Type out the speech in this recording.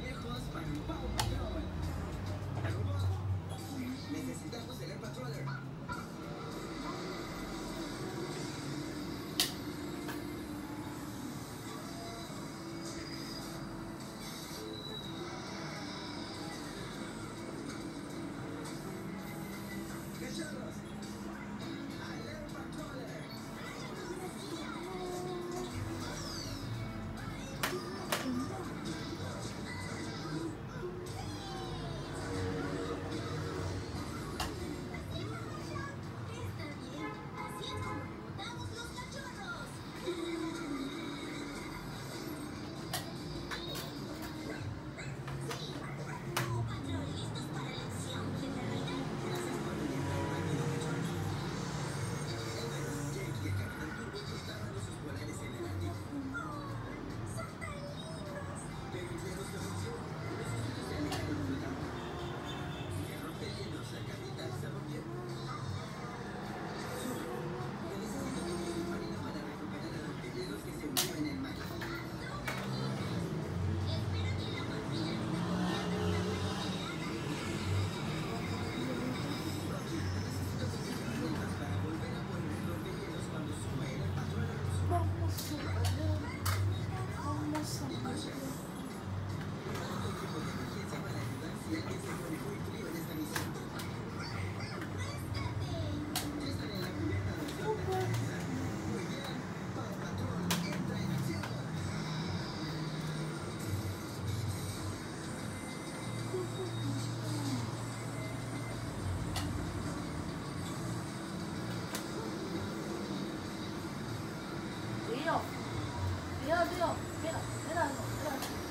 lejos para un pago. 没了没了没了没了